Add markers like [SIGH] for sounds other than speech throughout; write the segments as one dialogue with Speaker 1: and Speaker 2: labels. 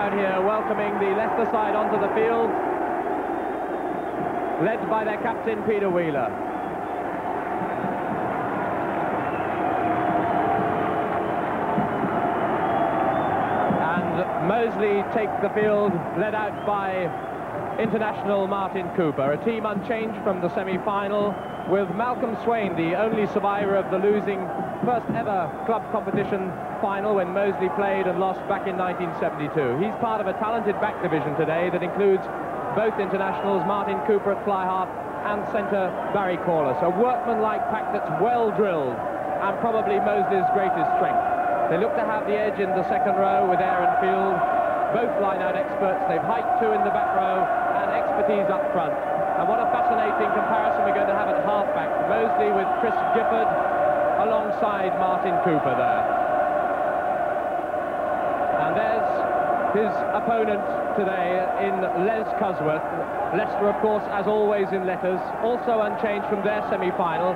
Speaker 1: crowd here welcoming the Leicester side onto the field, led by their captain, Peter Wheeler. And Moseley take the field, led out by international Martin Cooper, a team unchanged from the semi-final, with Malcolm Swain, the only survivor of the losing first ever club competition final when Moseley played and lost back in 1972. He's part of a talented back division today that includes both internationals, Martin Cooper at fly half and centre Barry Corless. A workmanlike pack that's well drilled and probably Moseley's greatest strength. They look to have the edge in the second row with Aaron Field, both line-out experts. They've hiked two in the back row and expertise up front. And what a fascinating comparison we're going to have at halfback. Moseley with Chris Gifford alongside Martin Cooper there. And there's his opponent today in Les Cusworth. Leicester, of course, as always in letters, also unchanged from their semi-final,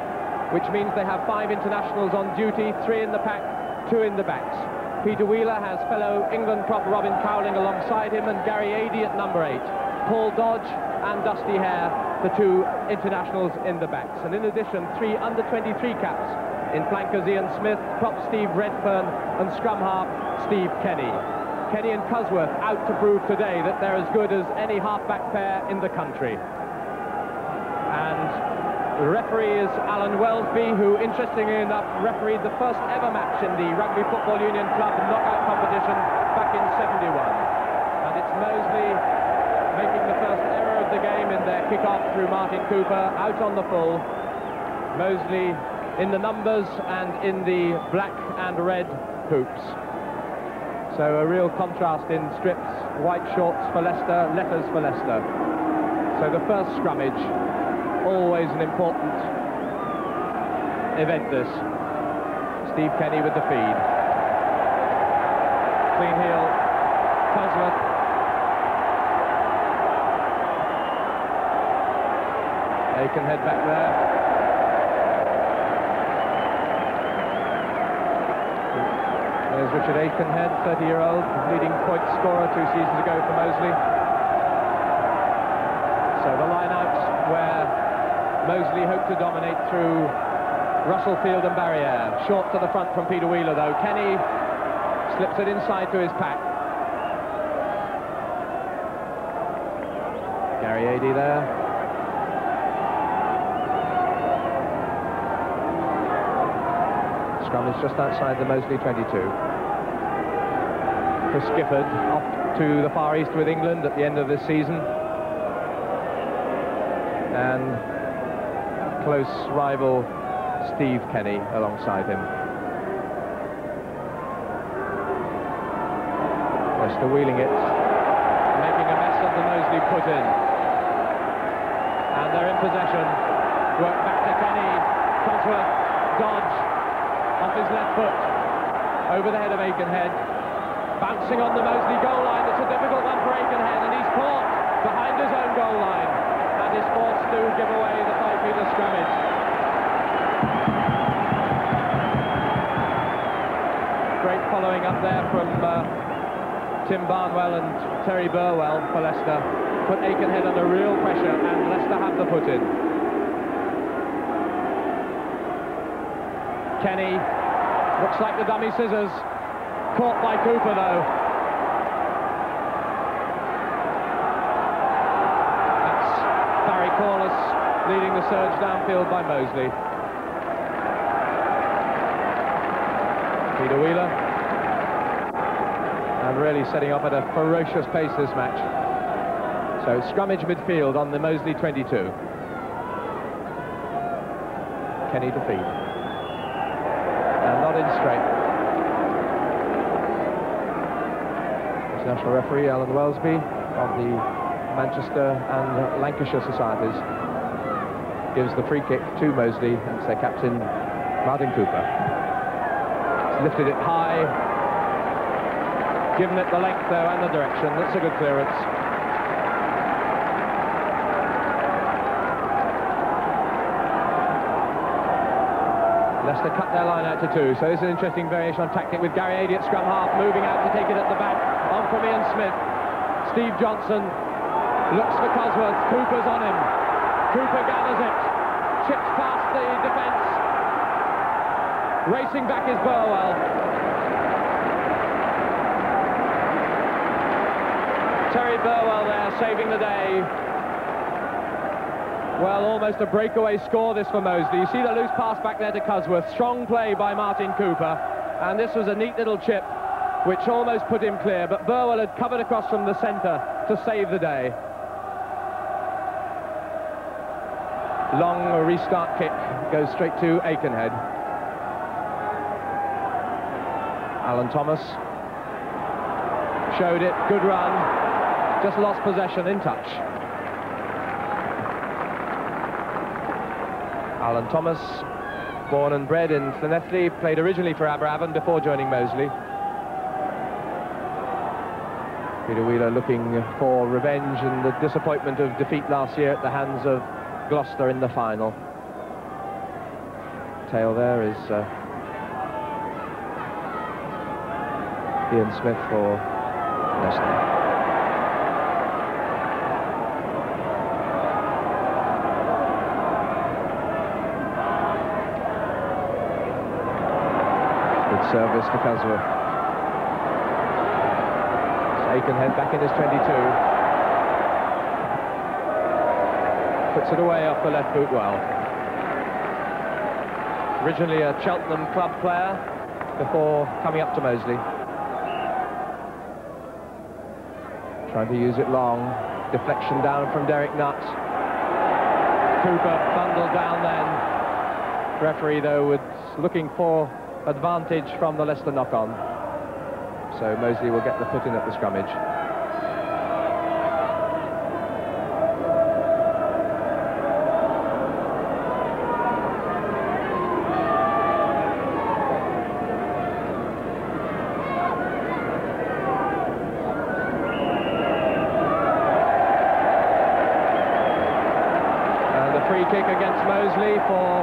Speaker 1: which means they have five internationals on duty, three in the pack, two in the backs. Peter Wheeler has fellow England prop Robin Cowling alongside him and Gary Adey at number eight. Paul Dodge and Dusty Hare, the two internationals in the backs. And in addition, three under-23 caps in flankers Ian Smith, prop Steve Redfern and scrum half Steve Kenny. Kenny and Cusworth out to prove today that they're as good as any halfback pair in the country. And the referee is Alan Welsby, who, interestingly enough, refereed the first ever match in the Rugby Football Union Club knockout competition back in 71. And it's Moseley making the first error of the game in their kick-off through Martin Cooper, out on the full. Moseley in the numbers and in the black and red hoops. So a real contrast in strips, white shorts for Leicester, letters for Leicester. So the first scrummage, always an important event this. Steve Kenny with the feed. Clean heel, Cusworth. head back there. Richard Aikenhead, 30-year-old, leading point scorer two seasons ago for Moseley. So the line-out where Moseley hoped to dominate through Russell Field and Barriere. Short to the front from Peter Wheeler, though. Kenny slips it inside to his pack. Gary Adey there. Scrum is just outside the Moseley 22. Chris Gifford off to the Far East with England at the end of this season. And close rival Steve Kenny alongside him. Leicester wheeling it, making a mess of the Moseley put in. And they're in possession. Work back to Kenny. Cusworth, Dodge, off his left foot, over the head of Aikenhead. Bouncing on the Moseley goal line. It's a difficult one for Aikenhead, and he's caught behind his own goal line. And is forced to give away the five-metre scrummage. Great following up there from uh, Tim Barnwell and Terry Burwell for Leicester. Put Aikenhead under real pressure, and Leicester have the put in. Kenny looks like the dummy scissors. Caught by Cooper, though. That's Barry Corless leading the surge downfield by Moseley. Peter Wheeler. And really setting off at a ferocious pace this match. So scrummage midfield on the Moseley 22. Kenny to feed. And not in straight. Referee Alan Welsby of the Manchester and Lancashire societies gives the free kick to Moseley. and their captain, Martin Cooper. He's lifted it high, given it the length though and the direction. That's a good clearance. Leicester cut their line out to two, so this is an interesting variation on tactic with Gary Adey at scrum half, moving out to take it at the back, on from Ian Smith. Steve Johnson looks for Cusworth, Cooper's on him. Cooper gathers it, chips past the defence. Racing back is Burwell. Terry Burwell there, saving the day. Well, almost a breakaway score this for Moseley. You see the loose pass back there to Cusworth. Strong play by Martin Cooper. And this was a neat little chip which almost put him clear. But Burwell had covered across from the centre to save the day. Long restart kick goes straight to Aikenhead. Alan Thomas showed it. Good run. Just lost possession in touch. Alan Thomas, born and bred in Llanelli, played originally for Aberavon before joining Moseley. Peter Wheeler looking for revenge and the disappointment of defeat last year at the hands of Gloucester in the final. Tail there is uh, Ian Smith for Leicester. Service for Cusworth. Aikenhead back in his 22. Puts it away off the left boot well. Originally a Cheltenham club player before coming up to Moseley. Trying to use it long. Deflection down from Derek Nutt. Cooper bundled down then. Referee, though, was looking for advantage from the Leicester knock-on. So Moseley will get the foot in at the scrummage. Free kick against Moseley for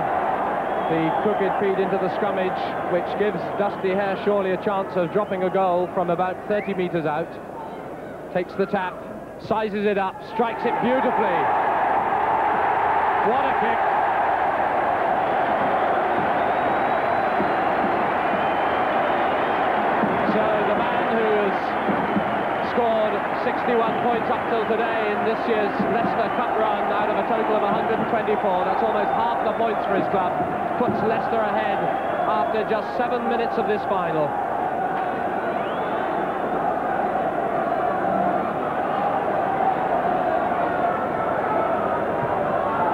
Speaker 1: the crooked feed into the scrummage, which gives Dusty Hare surely a chance of dropping a goal from about 30 metres out. Takes the tap, sizes it up, strikes it beautifully. What a kick. So the man who has scored 61 points up till today in this year's Leicester Cup run out of a total of 124, that's almost half the points for his club puts Leicester ahead after just seven minutes of this final.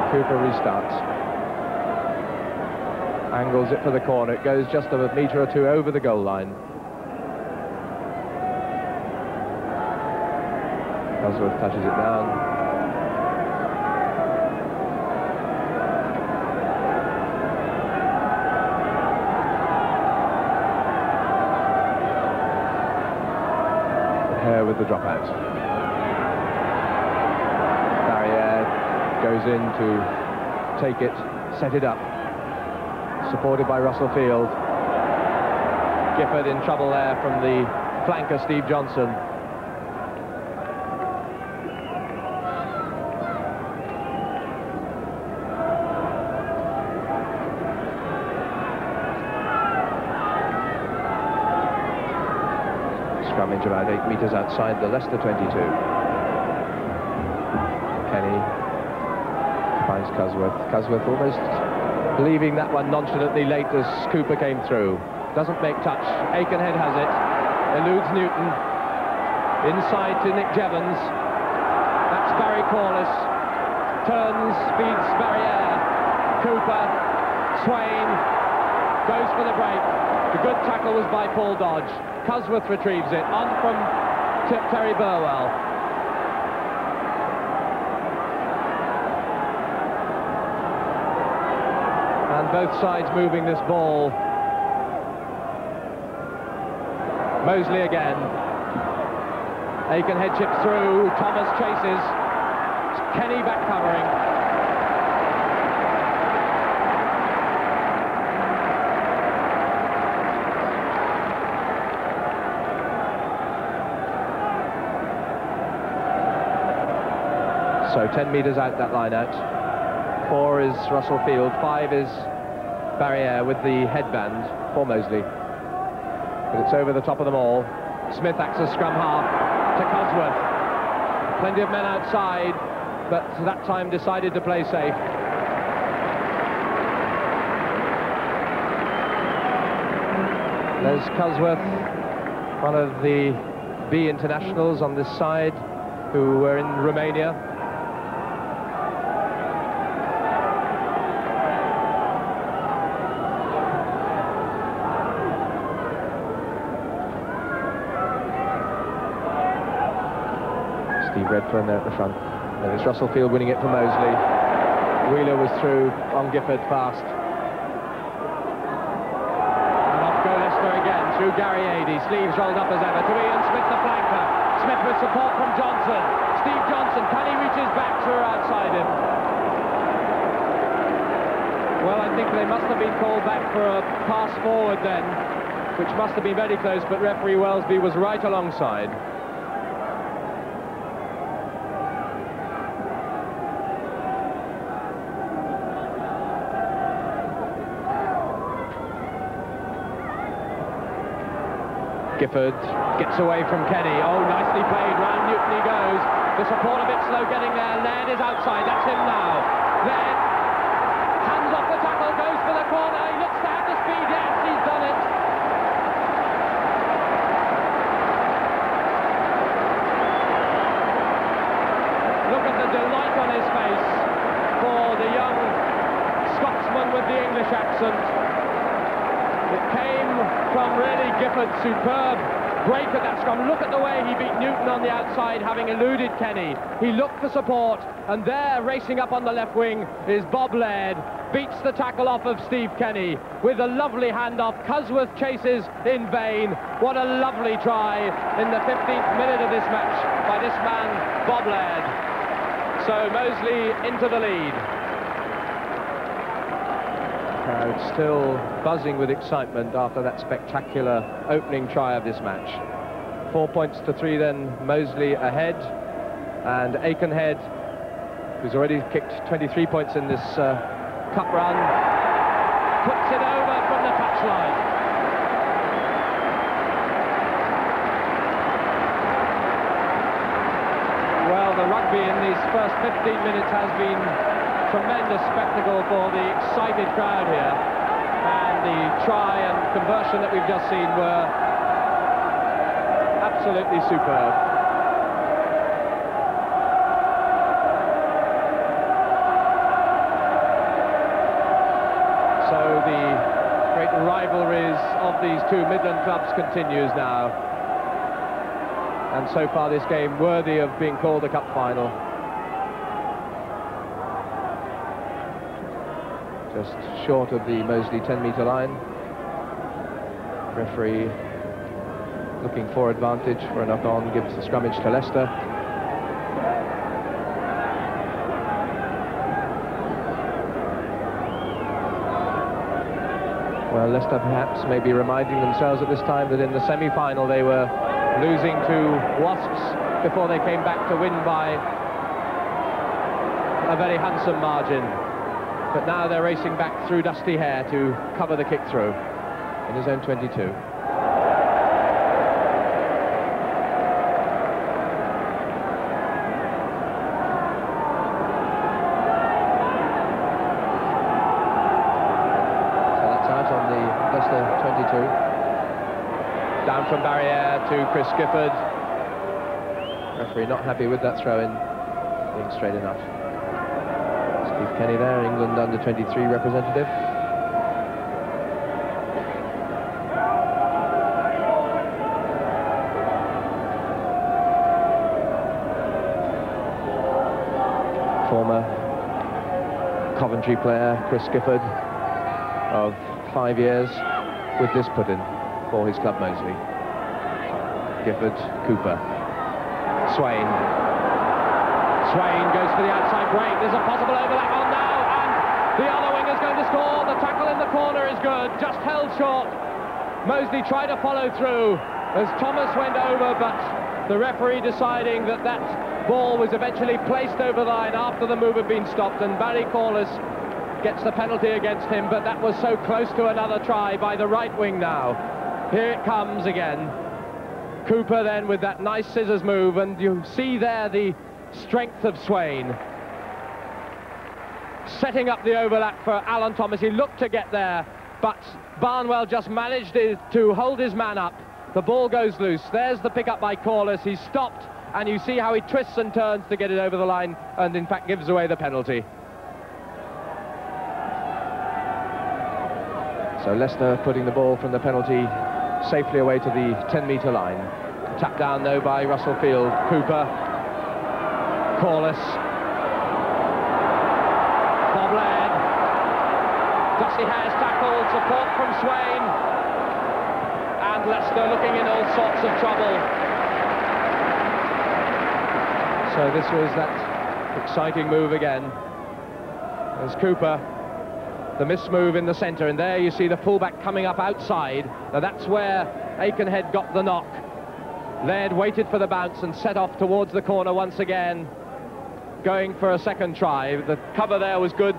Speaker 1: Cooper restarts. Angles it for the corner. It goes just a metre or two over the goal line. Cusworth touches it down. with the dropout. Barriere goes in to take it, set it up. Supported by Russell Field. Gifford in trouble there from the flanker Steve Johnson. About eight metres outside the Leicester 22. Kenny finds Cusworth. Cusworth almost leaving that one nonchalantly late as Cooper came through. Doesn't make touch. Aikenhead has it. Eludes Newton. Inside to Nick Jeavons. That's Barry Corless. Turns, speeds Barriere. Cooper. Swain. Goes for the break. The good tackle was by Paul Dodge. Cusworth retrieves it. On from Terry Burwell. And both sides moving this ball. Moseley again. Aikenhead chips through. Thomas chases. Kenny back covering. So 10 metres out that line out. Four is Russell Field, five is Barriere with the headband for Moseley. But it's over the top of them all. Smith acts as scrum half to Cusworth. Plenty of men outside, but that time decided to play safe. There's Cusworth, one of the B internationals on this side, who were in Romania. There at the front. There's Russell Field winning it for Moseley. Wheeler was through on Gifford fast. And off go Leicester again through Gary Adey. Sleeves rolled up as ever to Ian Smith, the flanker. Smith with support from Johnson. Steve Johnson, can he reach his back through outside him? Well, I think they must have been called back for a pass forward then, which must have been very close, but referee Welsby was right alongside. Gifford gets away from Kenny. Oh, nicely played. Round Newton he goes. The support a bit slow getting there. Laird is outside. That's him now. Laird hands off the tackle, goes for the corner. He looks to have the speed. Yes, he's done it. Look at the delight on his face for the young Scotsman with the English accent. Came from really Gifford's superb break at that scrum. Look at the way he beat Newton on the outside, having eluded Kenny. He looked for support, and there, racing up on the left wing, is Bob Laird. Beats the tackle off of Steve Kenny with a lovely handoff. Cusworth chases in vain. What a lovely try in the 15th minute of this match by this man, Bob Laird. So Moseley into the lead crowd still buzzing with excitement after that spectacular opening try of this match. Four points to three then, Moseley ahead, and Aikenhead, who's already kicked 23 points in this uh, cup run, puts it over from the touchline. Well, the rugby in these first 15 minutes has been tremendous spectacle for the excited crowd here. And the try and conversion that we've just seen were absolutely superb. So the great rivalries of these two Midland clubs continues now. And so far this game worthy of being called a cup final. Just short of the Moseley 10-metre line. Referee looking for advantage for a knock-on, gives the scrummage to Leicester. Well, Leicester perhaps may be reminding themselves at this time that in the semi-final they were losing to Wasps before they came back to win by a very handsome margin but now they're racing back through Dusty Hare to cover the kick through in his own 22. So that's out on the Leicester 22. Down from Barriere to Chris Gifford. Referee not happy with that throw-in being straight enough. Steve Kenny there, England under-23 representative. Former Coventry player Chris Gifford of five years with this put-in for his club Moseley. Gifford, Cooper, Swain, Swain goes for the outside break. There's a possible overlap on now, and the other wing is going to score. The tackle in the corner is good, just held short. Moseley tried to follow through as Thomas went over, but the referee deciding that that ball was eventually placed over the line after the move had been stopped, and Barry Corless gets the penalty against him, but that was so close to another try by the right wing now. Here it comes again. Cooper then with that nice scissors move, and you see there the strength of Swain. Setting up the overlap for Alan Thomas. He looked to get there, but Barnwell just managed to hold his man up. The ball goes loose. There's the pickup by Corless. He's stopped, and you see how he twists and turns to get it over the line, and in fact gives away the penalty. So Leicester putting the ball from the penalty safely away to the 10-metre line. Tapped down, though, by Russell Field. Cooper. Corless. Bob Laird. Dusty Hare's tackled. Support from Swain. And Leicester looking in all sorts of trouble. So this was that exciting move again. As Cooper the miss move in the centre, and there you see the fullback coming up outside. Now that's where Aikenhead got the knock. Laird waited for the bounce and set off towards the corner once again, going for a second try. The cover there was good,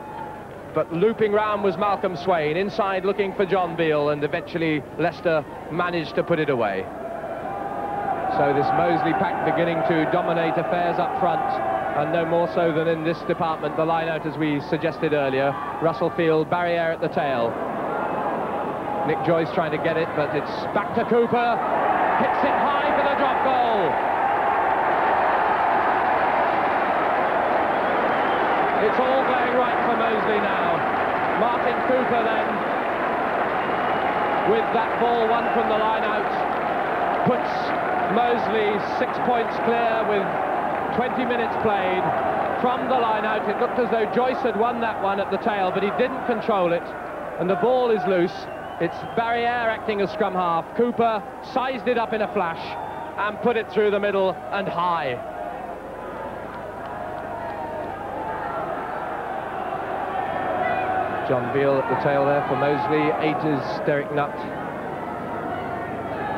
Speaker 1: but looping round was Malcolm Swain, inside looking for John Beale, and eventually Leicester managed to put it away. So this Moseley pack beginning to dominate affairs up front and no more so than in this department, the line-out as we suggested earlier. Russell Field, Barriere at the tail. Nick Joyce trying to get it, but it's back to Cooper. Hits it high for the drop goal. It's all going right for Moseley now. Martin Cooper then, with that ball won from the line out, puts Moseley six points clear with 20 minutes played from the line out. It looked as though Joyce had won that one at the tail, but he didn't control it. And the ball is loose. It's Barriere acting as scrum half. Cooper sized it up in a flash and put it through the middle and high. John Beale at the tail there for Moseley. Eight is Derek Nutt.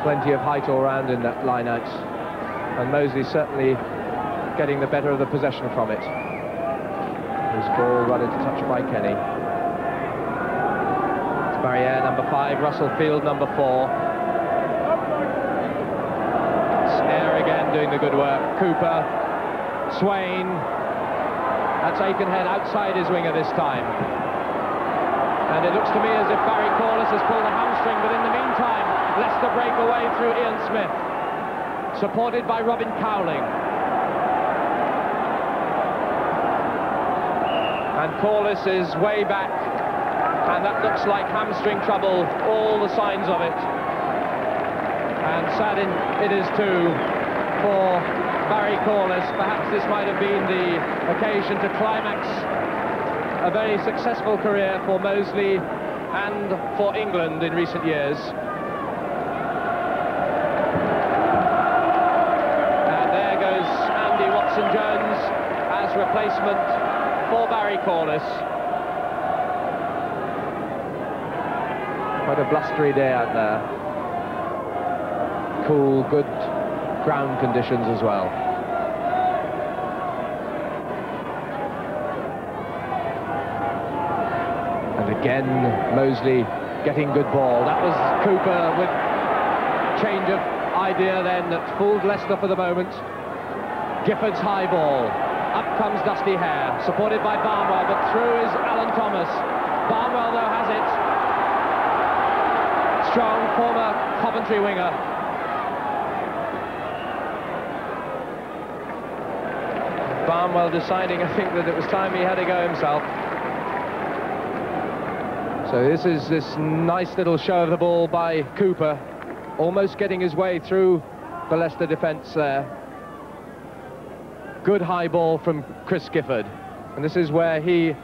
Speaker 1: Plenty of height all round in that line out. And Moseley certainly getting the better of the possession from it. His ball run into touch by Kenny. It's Barriere number five, Russell Field number four. Snare again doing the good work. Cooper, Swain. That's Aikenhead outside his winger this time. And it looks to me as if Barry Corless has pulled a hamstring, but in the meantime, Leicester break away through Ian Smith, supported by Robin Cowling. and Corless is way back and that looks like hamstring trouble all the signs of it and sad it is too for Barry Corless perhaps this might have been the occasion to climax a very successful career for Moseley and for England in recent years and there goes Andy Watson-Jones as replacement for Barry Corless. Quite a blustery day out there. Cool, good ground conditions as well. Again, Moseley getting good ball. That was Cooper with change of idea then that fooled Leicester for the moment. Gifford's high ball. Up comes Dusty Hare, supported by Barnwell, but through is Alan Thomas. Barnwell, though, has it. Strong, former Coventry winger. Barnwell deciding, I think, that it was time he had to go himself. So this is this nice little show of the ball by Cooper, almost getting his way through the Leicester defence there. Good high ball from Chris Gifford. And this is where he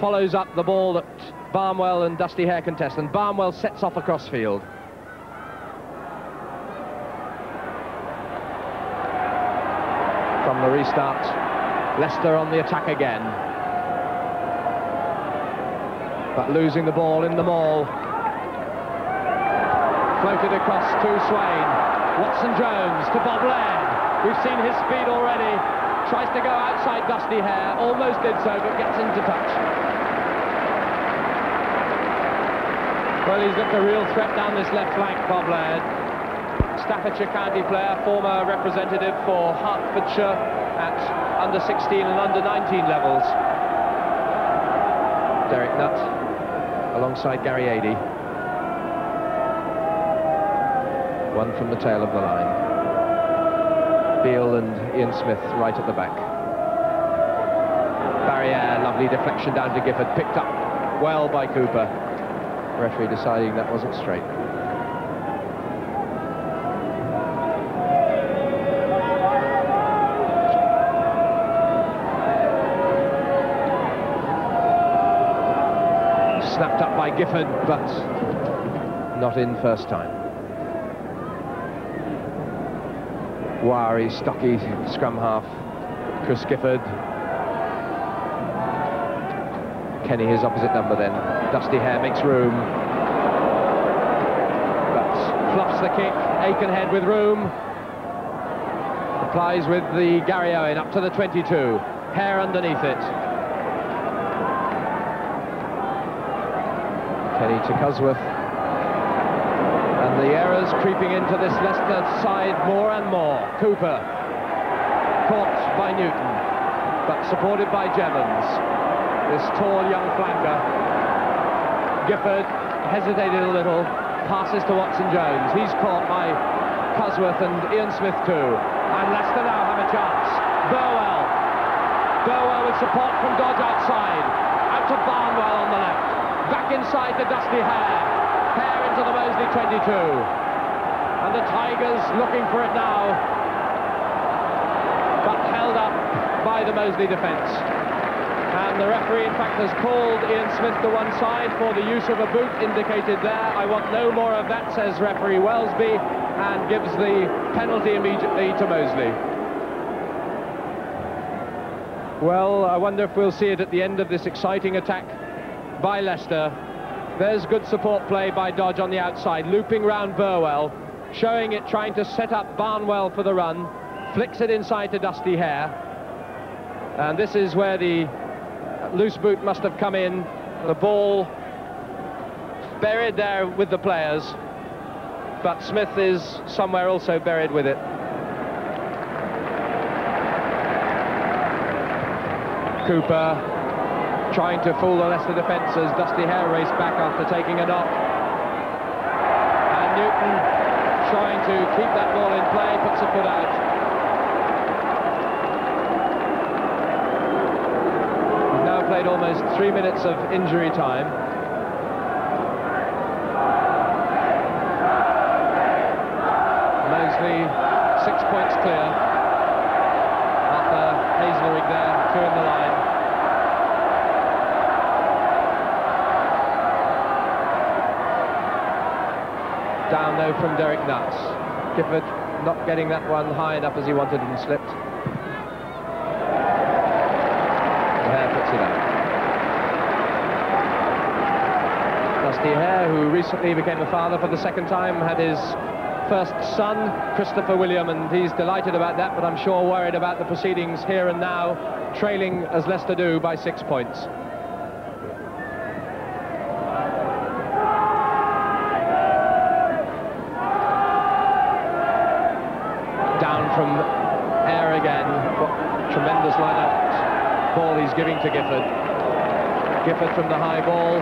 Speaker 1: follows up the ball that Barnwell and Dusty Hare contest. And Barnwell sets off across field. From the restart, Leicester on the attack again. But losing the ball in the maul. Floated across to Swain. Watson Jones to Bob Laird. We've seen his speed already tries to go outside Dusty Hare, almost did so, but gets into touch. Well, he's looked a real threat down this left flank, Bob Laird. Staffordshire County player, former representative for Hertfordshire at under 16 and under 19 levels. Derek Nutt alongside Gary Adey. One from the tail of the line. Beale and Ian Smith right at the back. Barriere, lovely deflection down to Gifford, picked up well by Cooper. Referee deciding that wasn't straight. Snapped up by Gifford, but not in first time. wiry, stocky scrum half, Chris Gifford. Kenny, his opposite number then. Dusty Hare makes room. But fluffs the kick. Aikenhead with room. Applies with the Garryowen up to the 22. Hare underneath it. Kenny to Cusworth and the errors creeping into this Leicester side more and more. Cooper caught by Newton, but supported by Jeavons, this tall young flanker. Gifford hesitated a little, passes to Watson-Jones. He's caught by Cusworth and Ian Smith too. And Leicester now have a chance. Burwell. Burwell with support from Dodge outside. Out to Barnwell on the left. Inside the Dusty Hare into the Moseley 22. And the Tigers looking for it now, but held up by the Moseley defence. And the referee, in fact, has called Ian Smith to one side for the use of a boot indicated there. I want no more of that, says referee Welsby, and gives the penalty immediately to Moseley. Well, I wonder if we'll see it at the end of this exciting attack by Leicester. There's good support play by Dodge on the outside, looping round Burwell, showing it, trying to set up Barnwell for the run, flicks it inside to Dusty Hare. And this is where the loose boot must have come in. The ball buried there with the players, but Smith is somewhere also buried with it. Cooper trying to fool the Leicester defenders. Dusty Hare raced back after taking a knock. And Newton trying to keep that ball in play, puts a foot out. We've now played almost three minutes of injury time. Moseley, six points clear. Arthur Hazlerigg there, two in the line. Down from Derek Nutt. Gifford not getting that one high enough as he wanted and slipped. Hare puts it. Dusty Hare, who recently became a father for the second time, had his first son, Christopher William, and he's delighted about that, but I'm sure worried about the proceedings here and now, trailing as Leicester do by six points. from Hare again. Tremendous line-out ball he's giving to Gifford. From the high ball.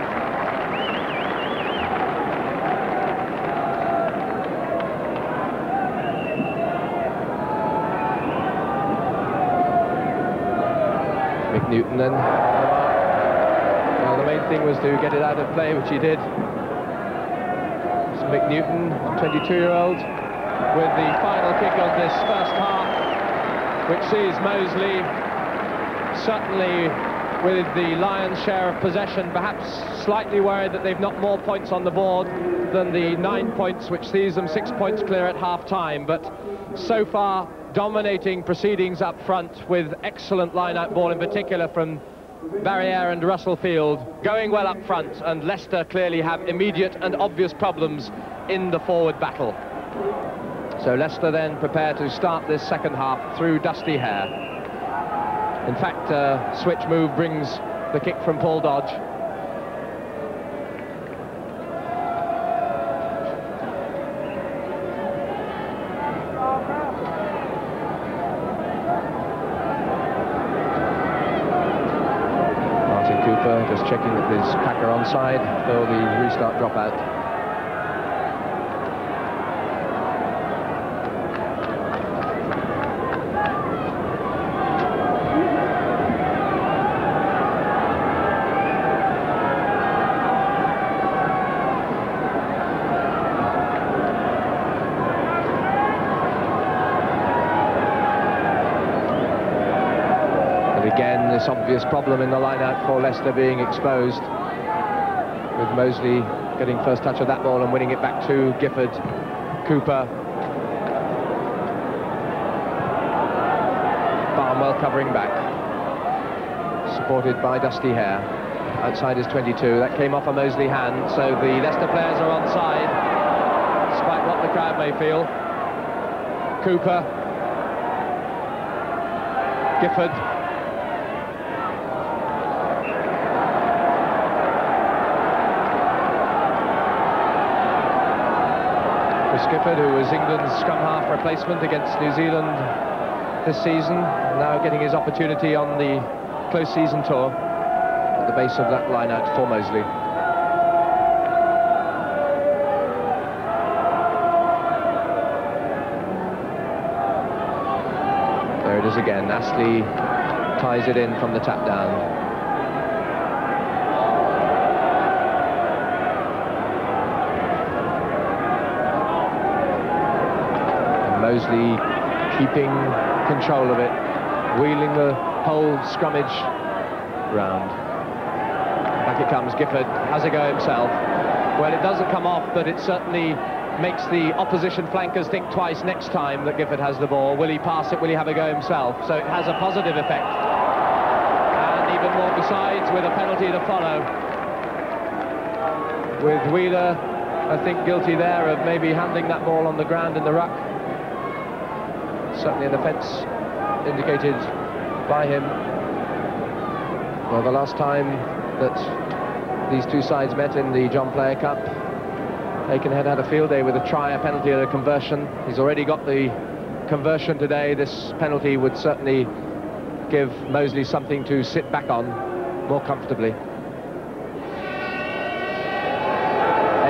Speaker 1: Mike Newton then. Well, the main thing was to get it out of play, which he did. It's Mike Newton, 22-year-old, with the final kick of this first half, which sees Moseley certainly with the lion's share of possession, perhaps slightly worried that they've not more points on the board than the nine points, which sees them six points clear at half-time. But so far, dominating proceedings up front with excellent line-out ball, in particular from Barriere and Russell Field, going well up front, and Leicester clearly have immediate and obvious problems in the forward battle. So Leicester then prepare to start this second half through Dusty Hare. In fact, uh, switch move brings the kick from Paul Dodge. Martin Cooper just checking that there's Packer onside for the restart dropout. this obvious problem in the line-out for Leicester being exposed, with Moseley getting first touch of that ball and winning it back to Gifford, Cooper. Barnwell covering back, supported by Dusty Hare. Outside is 22. That came off a Moseley hand, so the Leicester players are onside, despite what the crowd may feel. Cooper, Gifford, Gifford, who was England's scrum half replacement against New Zealand this season, now getting his opportunity on the close season tour at the base of that line out for Moseley. There it is again. Astley ties it in from the tap down. Moseley keeping control of it, wheeling the whole scrummage round. Back it comes, Gifford has a go himself. Well, it doesn't come off, but it certainly makes the opposition flankers think twice next time that Gifford has the ball. Will he pass it? Will he have a go himself? So it has a positive effect. And even more besides, with a penalty to follow. With Wheeler, I think, guilty there of maybe handling that ball on the ground in the ruck certainly an offence indicated by him. Well, the last time that these two sides met in the John Player Cup, Aikenhead had a field day with a try, a penalty and a conversion. He's already got the conversion today. This penalty would certainly give Moseley something to sit back on more comfortably.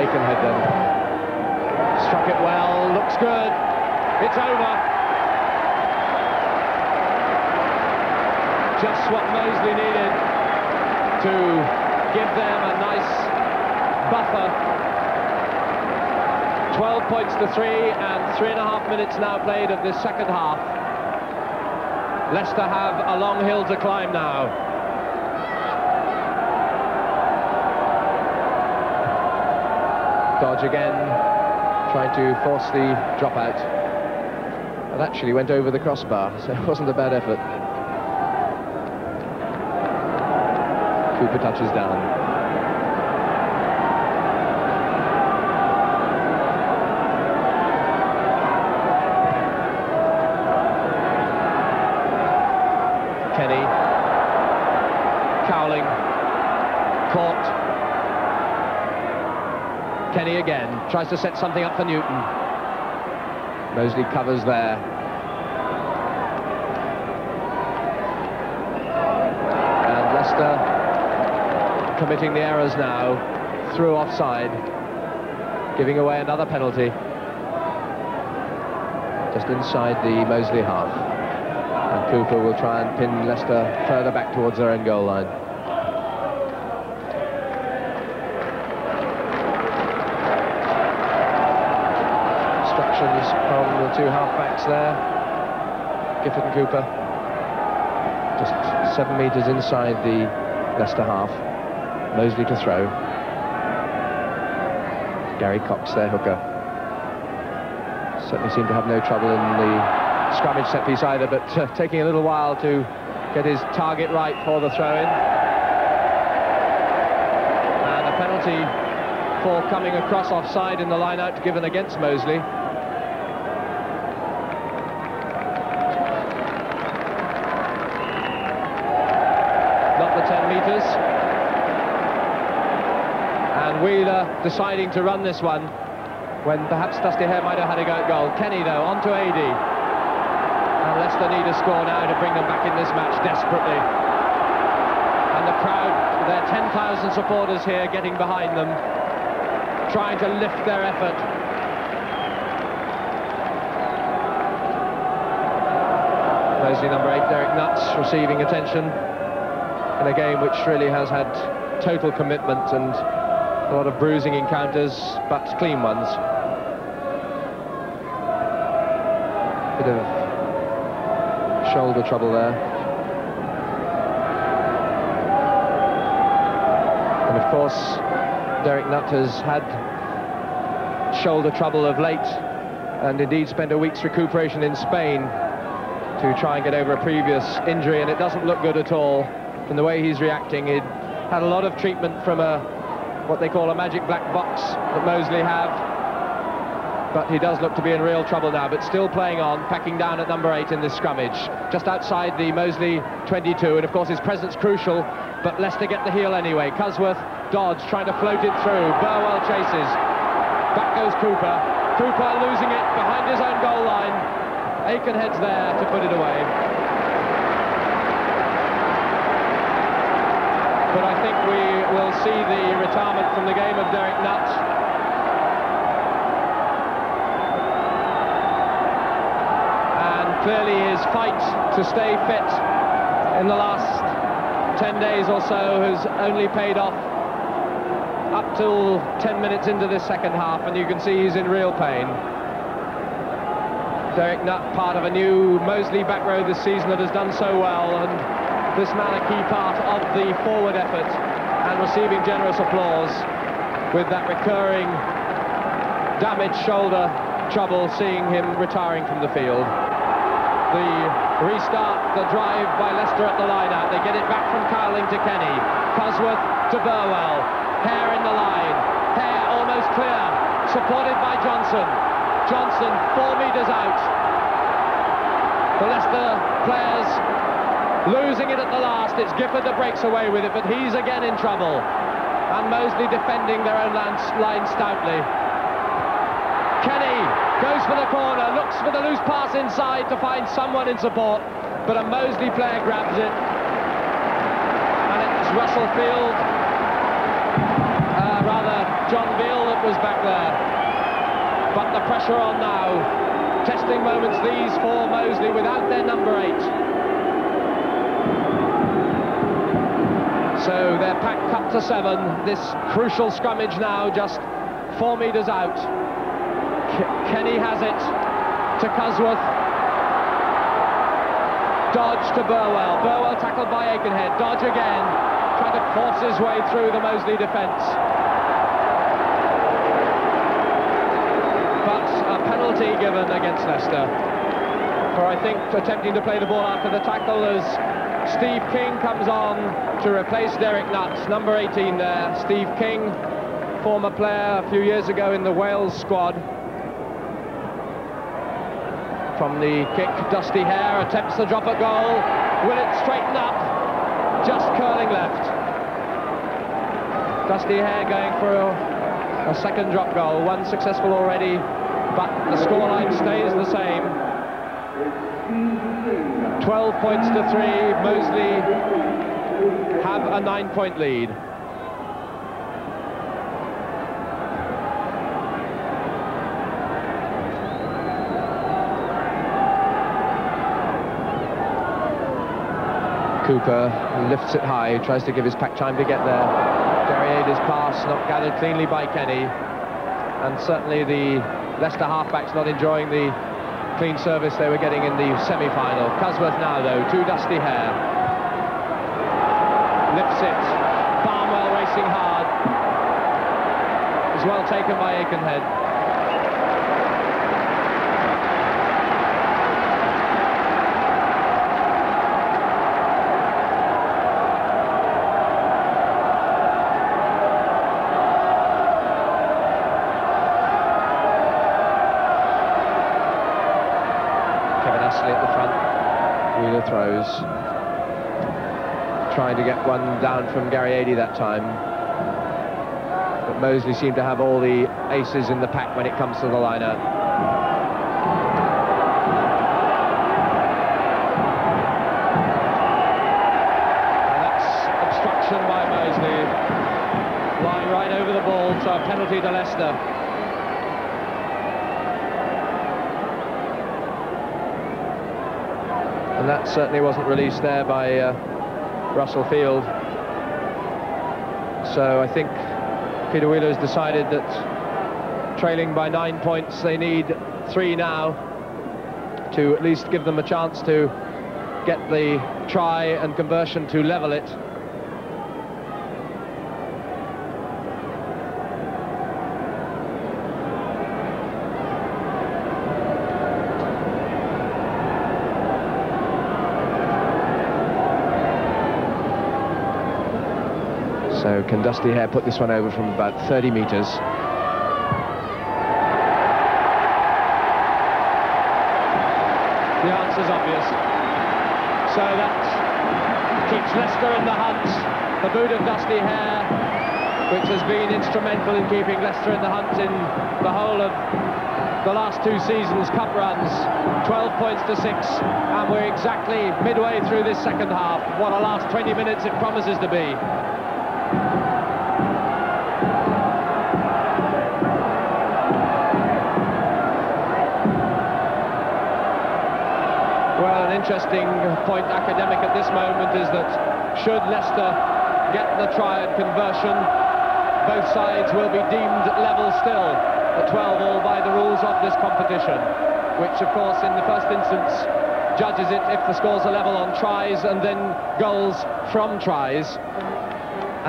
Speaker 1: Aikenhead then. Struck it well, looks good. It's over. Just what Moseley needed to give them a nice buffer. 12 points to three and three and a half minutes now played of this second half. Leicester have a long hill to climb now. Dodge again, trying to force the dropout. It actually went over the crossbar, [LAUGHS] so it wasn't a bad effort. Cooper touches down. Kenny. Cowling. Caught. Kenny again. Tries to set something up for Newton. Moseley covers there. Committing the errors now through offside, giving away another penalty. Just inside the Moseley half. And Cooper will try and pin Leicester further back towards their own goal line. Instructions from the two half-backs there, Gifford and Cooper. Just seven metres inside the Leicester half. Moseley to throw. Gary Cox there, hooker. Certainly seemed to have no trouble in the scrummage set piece either, but uh, taking a little while to get his target right for the throw-in. And a penalty for coming across offside in the line-out given against Moseley. And Wheeler deciding to run this one when perhaps Dusty Hare might have had a go at goal. Kenny, though, on to Eddie. And Leicester need a score now to bring them back in this match desperately. And the crowd, their 10,000 supporters here getting behind them, trying to lift their effort. Moseley number eight, Derek Nuts, receiving attention in a game which really has had total commitment and a lot of bruising encounters, but clean ones. Bit of shoulder trouble there. And of course, Derek Nutt has had shoulder trouble of late and indeed spent a week's recuperation in Spain to try and get over a previous injury and it doesn't look good at all from the way he's reacting. He'd had a lot of treatment from a what they call a magic black box that Moseley have. But he does look to be in real trouble now, but still playing on, packing down at number eight in this scrummage. Just outside the Moseley 22, and of course his presence crucial, but Leicester get the heel anyway. Cusworth, Dodge trying to float it through. Burwell chases. Back goes Cooper. Cooper losing it behind his own goal line. Aikenhead's there to put it away. But I think we will see the retirement from the game of Derek Nutt. And clearly his fight to stay fit in the last 10 days or so has only paid off up till 10 minutes into this second half, and you can see he's in real pain. Derek Nutt, part of a new Moseley back row this season that has done so well, and this man a key part of the forward effort and receiving generous applause with that recurring damaged shoulder trouble seeing him retiring from the field. The restart, the drive by Leicester at the line-out. They get it back from Cowling to Kenny. Cusworth to Burwell. Hare in the line. Hare almost clear. Supported by Johnson. Johnson four metres out. The Leicester players losing it at the last. It's Gifford that breaks away with it, but he's again in trouble. And Moseley defending their own line stoutly. Kenny goes for the corner, looks for the loose pass inside to find someone in support, but a Moseley player grabs it. And it's Russell Field, uh, rather John Beale that was back there. But the pressure on now. Testing moments these for Moseley without their number eight. So they're packed up to seven. This crucial scrummage now just four metres out. Kenny has it to Cusworth. Dodge to Burwell. Burwell tackled by Aikenhead. Dodge again, trying to force his way through the Moseley defence. But a penalty given against Leicester for, I think, attempting to play the ball after the tackle as Steve King comes on to replace Derek Nuts, number 18 there. Steve King, former player a few years ago in the Wales squad. From the kick, Dusty Hare attempts the drop at goal. Will it straighten up? Just curling left. Dusty Hare going for a, a second drop goal. One successful already, but the scoreline stays the same. 12 points to three. Moseley have a nine-point lead. Cooper lifts it high, tries to give his pack time to get there. Derrieda's pass not gathered cleanly by Kenny. And certainly the Leicester halfbacks not enjoying the clean service they were getting in the semi-final. Cusworth now, though, to Dusty Hare. Lifts it. Barnwell racing hard. Is well taken by Aikenhead. Trying to get one down from Gary Adey that time. But Moseley seemed to have all the aces in the pack when it comes to the liner. And that's obstruction by Moseley. Lying right over the ball, so a penalty to Leicester. And that certainly wasn't released there by uh, Russell Field. So I think Peter Wheeler has decided that trailing by nine points, they need three now to at least give them a chance to get the try and conversion to level it. Can Dusty Hare put this one over from about 30 metres? The answer's obvious. So that keeps Leicester in the hunt. The boot of Dusty Hare, which has been instrumental in keeping Leicester in the hunt in the whole of the last two seasons, cup runs, 12 points to six, and we're exactly midway through this second half. What a last 20 minutes it promises to be. Interesting point academic at this moment is that should Leicester get the try and conversion, both sides will be deemed level still at 12 all by the rules of this competition, which of course in the first instance judges it if the scores are level on tries and then goals from tries.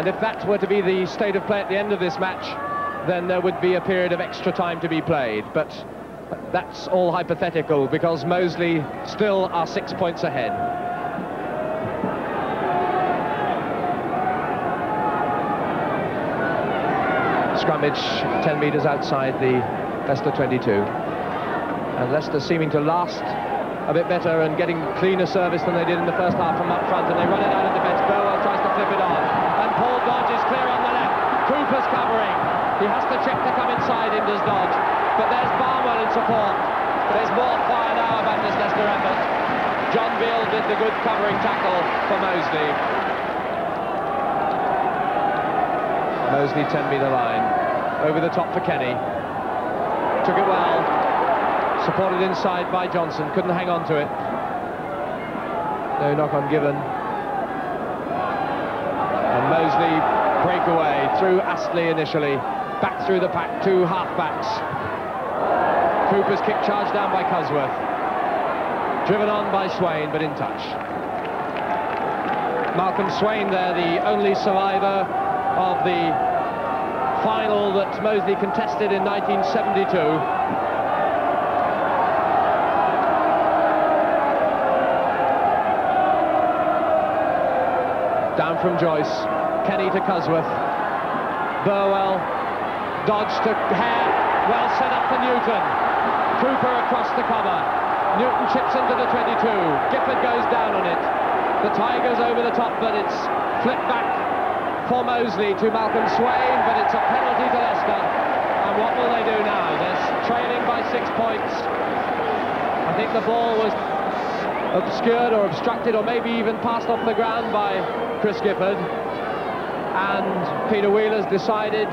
Speaker 1: And if that were to be the state of play at the end of this match, then there would be a period of extra time to be played. But that's all hypothetical because Moseley still are six points ahead. Scrummage 10 metres outside the Leicester 22. And Leicester seeming to last a bit better and getting cleaner service than they did in the first half from up front and they run it out of defence. Burwell tries to flip it on and Paul Dodge is clear on the left. Cooper's covering. He has to check to come inside him, does Dodge. But there's Barnwell in support. There's more fire now about this Leicester effort. John Beale did the good covering tackle for Moseley. Moseley 10 metre line. Over the top for Kenny. Took it well. Supported inside by Johnson. Couldn't hang on to it. No knock on given. And Moseley breakaway through Astley initially. Back through the pack, two half-backs. Cooper's kick charged down by Cusworth. Driven on by Swain, but in touch. Malcolm Swain there, the only survivor of the final that Moseley contested in 1972. Down from Joyce, Kenny to Cusworth, Burwell, Dodge to Hare, well set up for Newton. Cooper across the cover. Newton chips into the 22. Gifford goes down on it. The tie goes over the top, but it's flipped back for Moseley to Malcolm Swain, but it's a penalty to Leicester. And what will they do now? They're trailing by six points. I think the ball was obscured or obstructed or maybe even passed off the ground by Chris Gifford. And Peter Wheeler's decided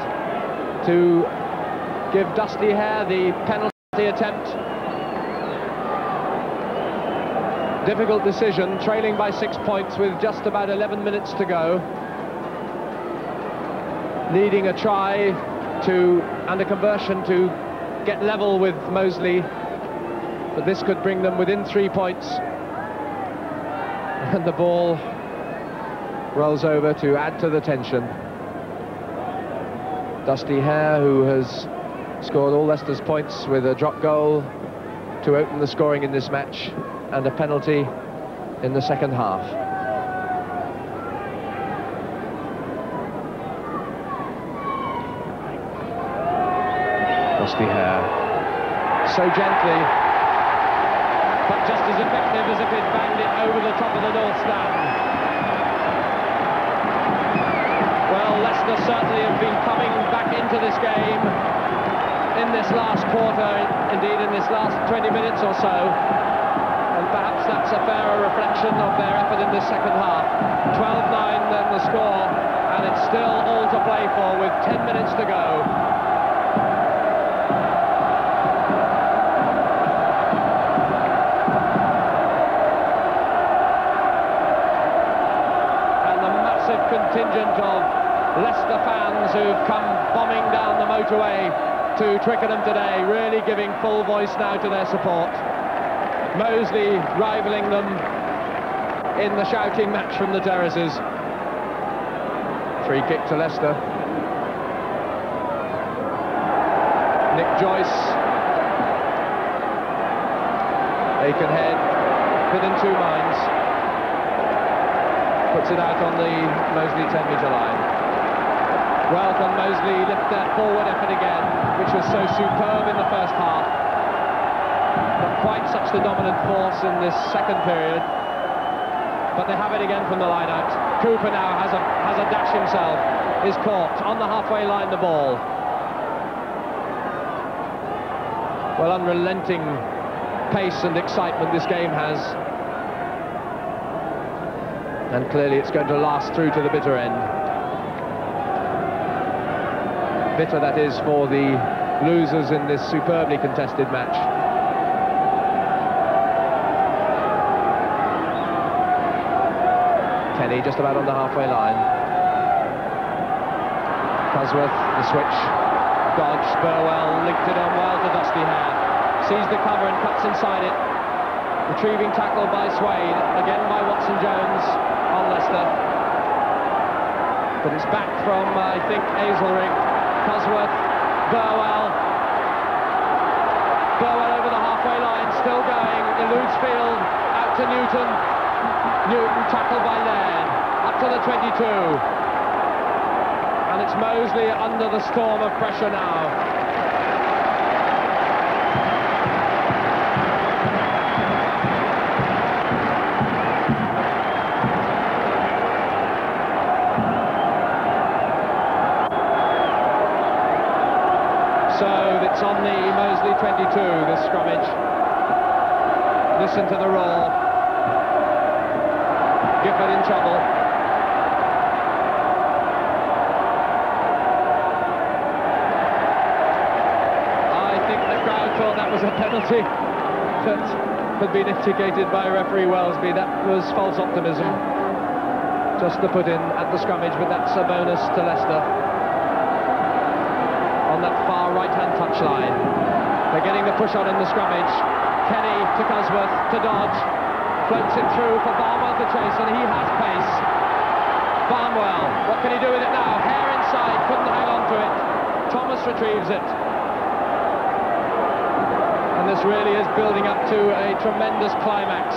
Speaker 1: to give Dusty Hare the penalty attempt. Difficult decision, trailing by six points with just about 11 minutes to go. Needing a try to, and a conversion to get level with Moseley. But this could bring them within three points. And the ball rolls over to add to the tension. Dusty Hare, who has scored all Leicester's points with a drop goal to open the scoring in this match and a penalty in the second half. Dusty Hare. So gently, but just as effective as if it banged it over the top of the north stand. Well, Leicester certainly have been coming back into this last quarter, indeed in this last 20 minutes or so. And perhaps that's a fairer reflection of their effort in the second half. 12-9 then the score, and it's still all to play for with 10 minutes to go. And the massive contingent of Leicester fans who've come bombing down the motorway to Twickenham today, really giving full voice now to their support. Moseley rivaling them in the shouting match from the terraces. Free kick to Leicester. Nick Joyce. Aikenhead, within two minds. Puts it out on the Moseley 10-metre line. Well can Moseley lift that forward effort again, which was so superb in the first half. Not quite such the dominant force in this second period. But they have it again from the line out. Cooper now has a, has a dash himself. Is caught on the halfway line, the ball. Well, unrelenting pace and excitement this game has. And clearly it's going to last through to the bitter end. Bitter, that is, for the losers in this superbly contested match. Kenny just about on the halfway line. Cusworth, the switch. Dodge, Burwell linked it on well to Dusty Hare. Sees the cover and cuts inside it. Retrieving tackle by Swade, again by Watson-Jones on Leicester. But it's back from, uh, I think, Hazlerigg. Cusworth, Burwell. Burwell over the halfway line, still going, eludes field, out to Newton. Newton tackled by Laird, up to the 22. And it's Moseley under the storm of pressure now. Listen to the roar. Gifford in trouble. I think the crowd thought that was a penalty that had been indicated by referee Welsby. That was false optimism. Just to put in at the scrummage, but that's a bonus to Leicester. On that far right-hand touchline. They're getting the push on in the scrummage. Kenny to Cusworth, to Dodge. Floats it through for Barnwell to chase, and he has pace. Barnwell, what can he do with it now? Hare inside, couldn't hang on to it. Thomas retrieves it. And this really is building up to a tremendous climax.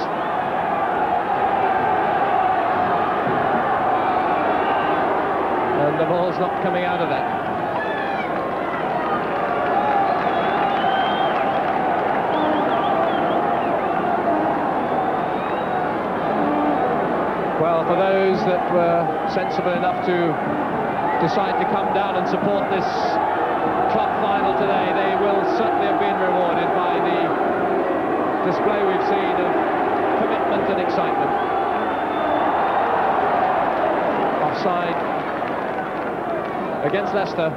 Speaker 1: And the ball's not coming out of that. Well, for those that were sensible enough to decide to come down and support this club final today, they will certainly have been rewarded by the display we've seen of commitment and excitement. Offside against Leicester.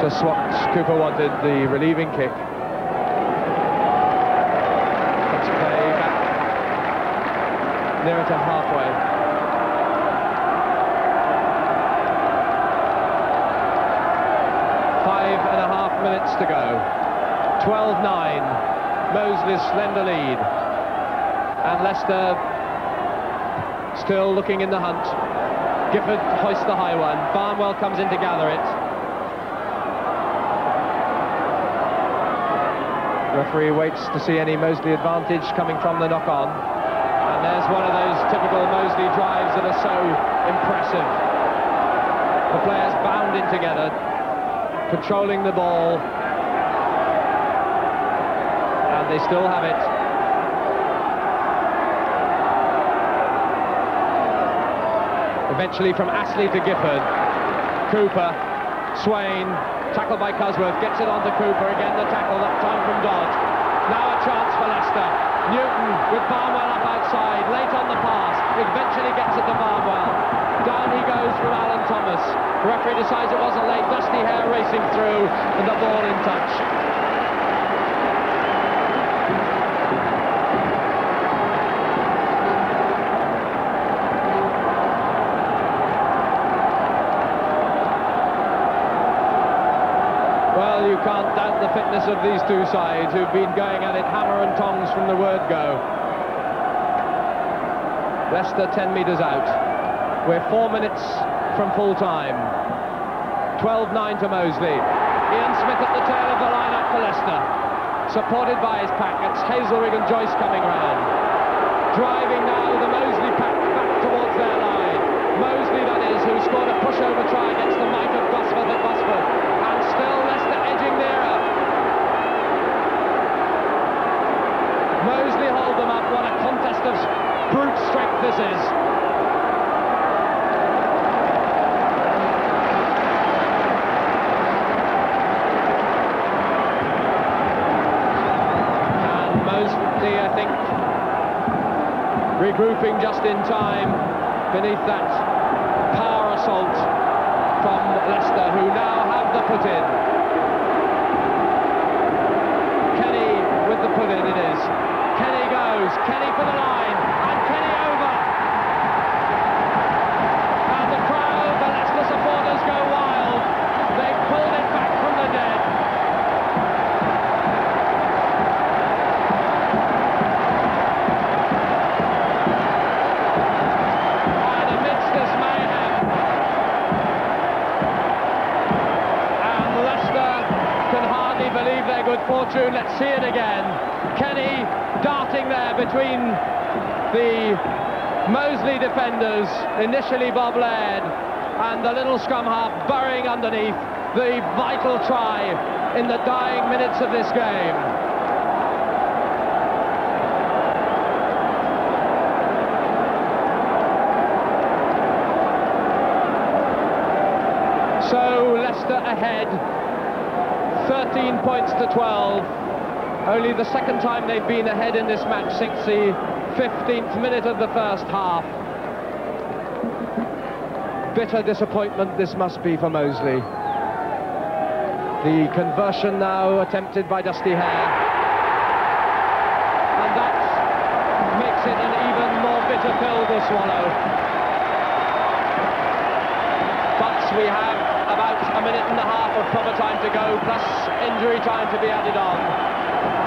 Speaker 1: Just what Cooper wanted, the relieving kick. Let's play back nearer to halfway. Five and a half minutes to go. 12-9. Moseley slender lead. And Leicester still looking in the hunt. Gifford hoists the high one. Barnwell comes in to gather it. Referee waits to see any Moseley advantage coming from the knock-on. And one of those typical Moseley drives that are so impressive. The players bound in together, controlling the ball. And they still have it. Eventually from Astley to Gifford. Cooper Swain, tackled by Cusworth, gets it onto Cooper, again the tackle, that time from Dodd. Now a chance for Leicester. Newton with Barnwell up outside, late on the pass, eventually gets it to Barnwell. Down he goes from Alan Thomas. Referee decides it wasn't late, Dusty Hare racing through, and the ball in touch. Fitness of these two sides who've been going at it hammer and tongs from the word go. Leicester 10 metres out. We're four minutes from full time. 12-9 to Moseley. Ian Smith at the tail of the line-up for Leicester. Supported by his pack. It's Hazlerigg and Joyce coming round. Driving now the Moseley pack back towards their line. Moseley, that is, who scored a pushover try against the might of Gosforth at Gosforth. And still Leicester edging nearer. Hold them up. What a contest of brute strength this is. I think, regrouping just in time beneath that power assault from Leicester, who now have the put-in. Kenny with the put-in it is. Goes. Kenny for the line. Defenders, initially Bob Laird, and the little scrum half burying underneath the vital try in the dying minutes of this game. So Leicester ahead, 13 points to 12. Only the second time they've been ahead in this match since the 15th minute of the first half. Bitter disappointment this must be for Moseley. The conversion now attempted by Dusty Hare. And that makes it an even more bitter pill to swallow. But we have about a minute and a half of proper time to go, plus injury time to be added on.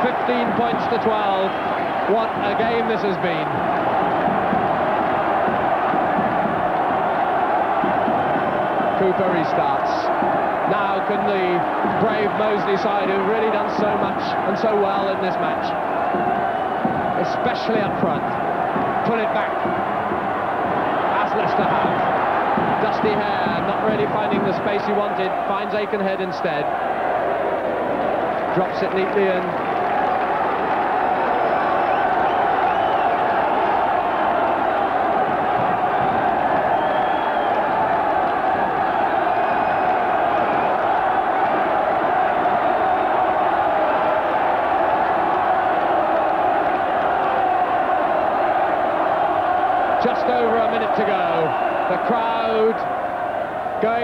Speaker 1: 15 points to 12. What a game this has been. Cooper restarts. Now can the brave Moseley side, who've really done so much and so well in this match, especially up front, pull it back, as Leicester have. Dusty Hare, not really finding the space he wanted, finds Aikenhead instead. Drops it neatly in,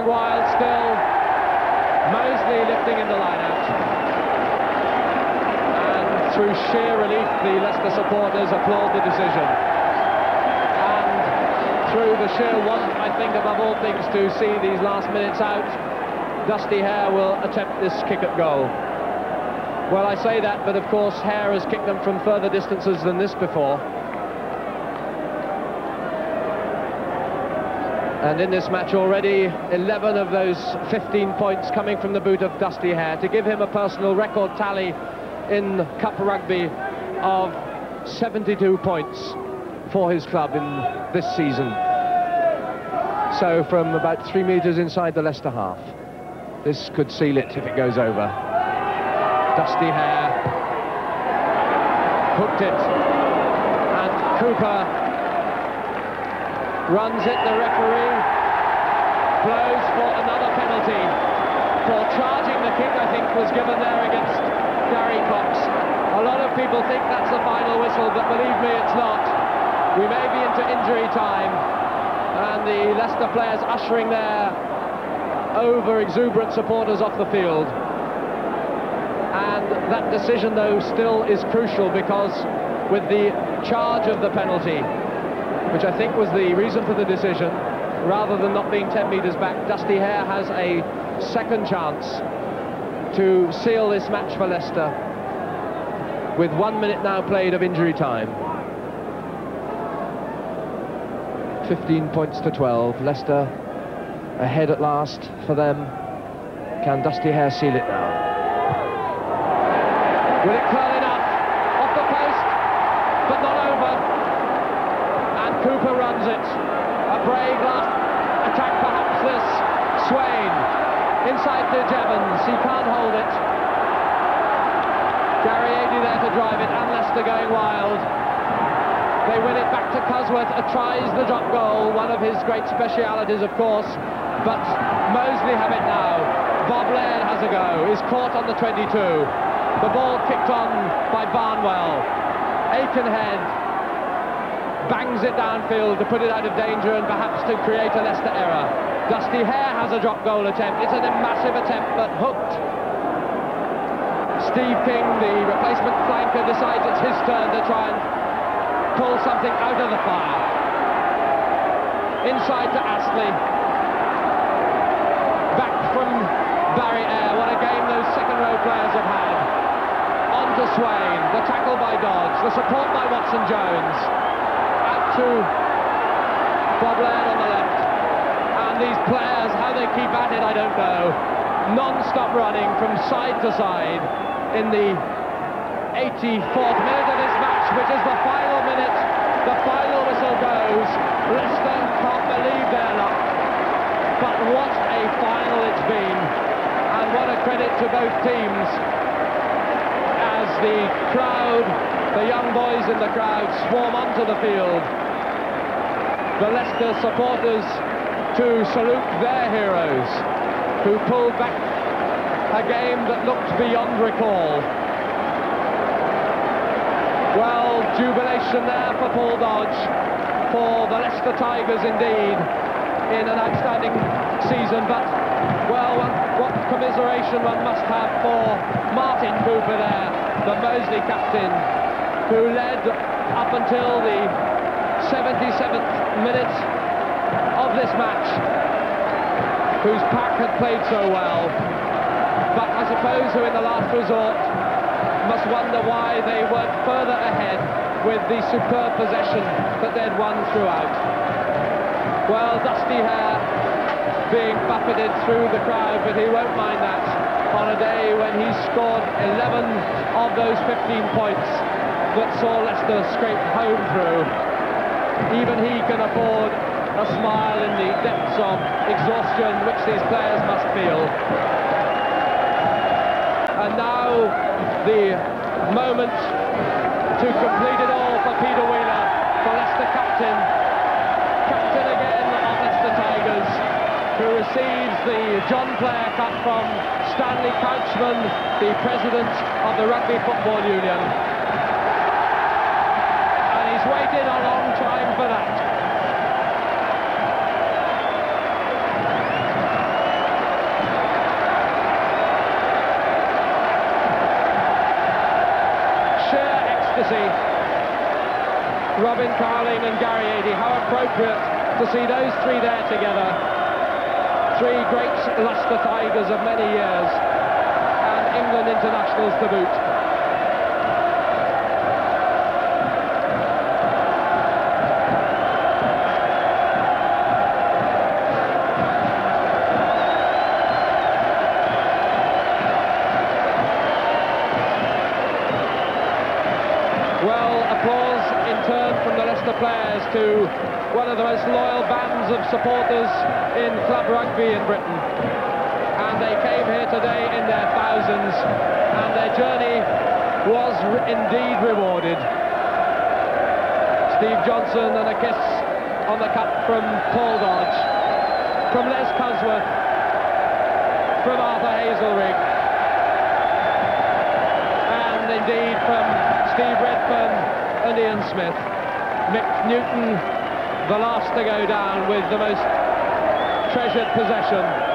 Speaker 1: wild still. Moseley lifting in the line-out. And through sheer relief, the Leicester supporters applaud the decision. And through the sheer want, I think, above all things, to see these last minutes out, Dusty Hare will attempt this kick at goal. Well, I say that, but of course, Hare has kicked them from further distances than this before. And in this match already, 11 of those 15 points coming from the boot of Dusty Hare to give him a personal record tally in Cup Rugby of 72 points for his club in this season. So from about three metres inside the Leicester half. This could seal it if it goes over. Dusty Hare hooked it. And Cooper runs it, the referee blows for another penalty. for charging the kick, I think, was given there against Gary Cox. A lot of people think that's the final whistle, but believe me, it's not. We may be into injury time, and the Leicester players ushering their over-exuberant supporters off the field. And that decision, though, still is crucial because with the charge of the penalty, which I think was the reason for the decision, rather than not being 10 metres back, Dusty Hare has a second chance to seal this match for Leicester with one minute now played of injury time. 15 points to 12. Leicester ahead at last for them. Can Dusty Hare seal it now? Will it curl enough? Off the post, but not over. And A brave last attack perhaps this. Swain inside to Jeavons. He can't hold it. Gary Adey there to drive it and Leicester going wild. They win it back to Cusworth, uh, tries the drop goal, one of his great specialities, of course, but Moseley have it now. Bob Laird has a go, is caught on the 22. The ball kicked on by Barnwell. Aikenhead bangs it downfield to put it out of danger and perhaps to create a Leicester error. Dusty Hare has a drop goal attempt. It's a massive attempt, but hooked. Steve King, the replacement flanker, decides it's his turn to try and pull something out of the fire. Inside to Astley. Back from Barry Air. What a game those second row players have had. On to Swain. The tackle by Dodge. The support by Watson Jones. Out to Bob Laird on the left. And these players, how they keep at it, I don't know. Non-stop running from side to side in the 84th minute of this match, which is the final minute. The final whistle goes. Leicester can't believe their luck. But what a final it's been. And what a credit to both teams as the crowd, the young boys in the crowd, swarm onto the field. The Leicester supporters to salute their heroes who pulled back a game that looked beyond recall. Well, jubilation there for Paul Dodge, for the Leicester Tigers indeed, in an outstanding season, but, well, what commiseration one must have for Martin Cooper there, the Moseley captain, who led up until the 77th minute of this match, whose pack had played so well, but I suppose who in the last resort must wonder why they weren't further ahead with the superb possession that they'd won throughout. Well, Dusty Hare being buffeted through the crowd, but he won't mind that on a day when he scored 11 of those 15 points that saw Leicester scrape home through. Even he can afford a smile in the depths of exhaustion which these players must feel. And now the moment to complete it all for Peter Wheeler, for Leicester captain, captain again of Leicester Tigers, who receives the John Player Cup from Stanley Couchman, the president of the Rugby Football Union. And he's waited a long time for that. Robin Carling and Gary Adey. How appropriate to see those three there together. Three great Leicester Tigers of many years and England internationals to boot. Players to one of the most loyal bands of supporters in club rugby in Britain. And they came here today in their thousands, and their journey was indeed rewarded. Steve Johnson and a kiss on the cup from Paul Dodge. From Les Cusworth, from Arthur Hazlerigg. And indeed from Steve Redfern and Ian Smith. Mick Newton, the last to go down with the most treasured possession